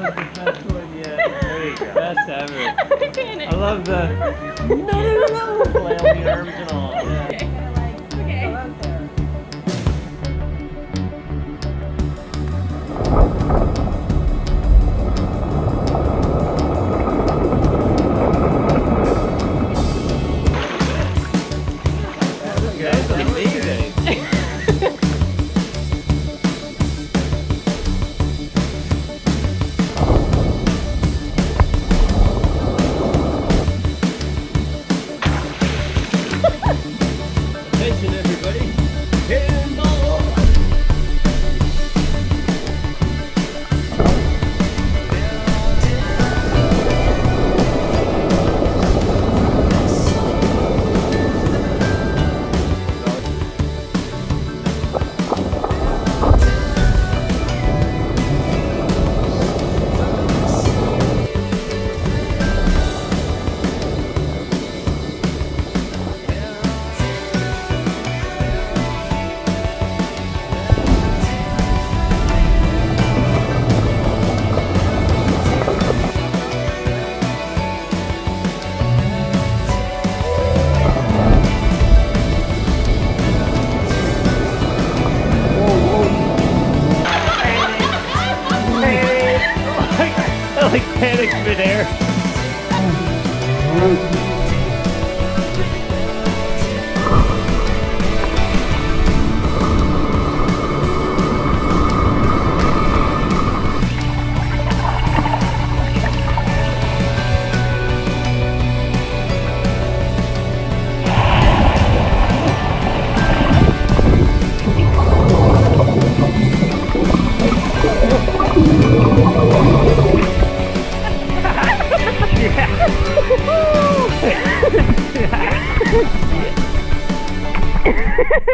That's the best one yet. There you go. Best ever. I love the. No, no, no. Flailing arms and all. Yeah. Okay. Cannonball! like panicked there.